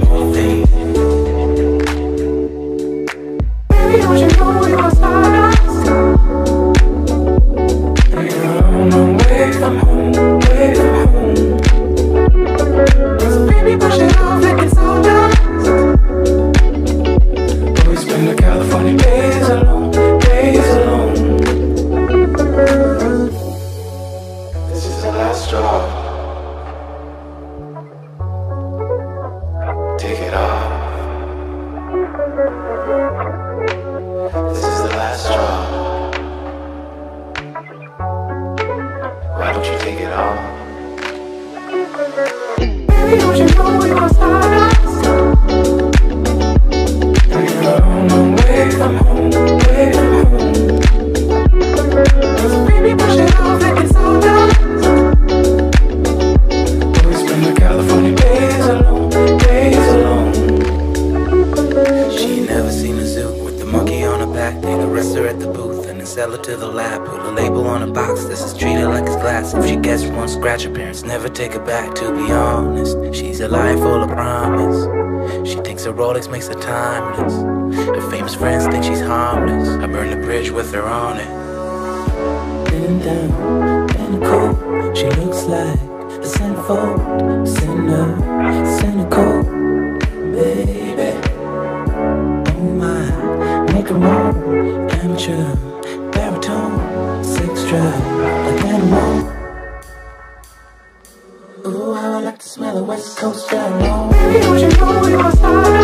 the things. Take it off. This is the last straw. Why don't you take it off? Don't you know sell her to the lab. Put a label on a box that's is treated like it's glass. If she gets one scratch, her parents never take her back. To be honest, she's a life full of promise. She thinks her Rolex makes her timeless. Her famous friends think she's harmless. I burned the bridge with her on it. Been down, been cold. She looks like a centerfold, sinner, cynical, trap like animals. Ooh, how I like to smell the West Coast aroma. Baby, don't you know you are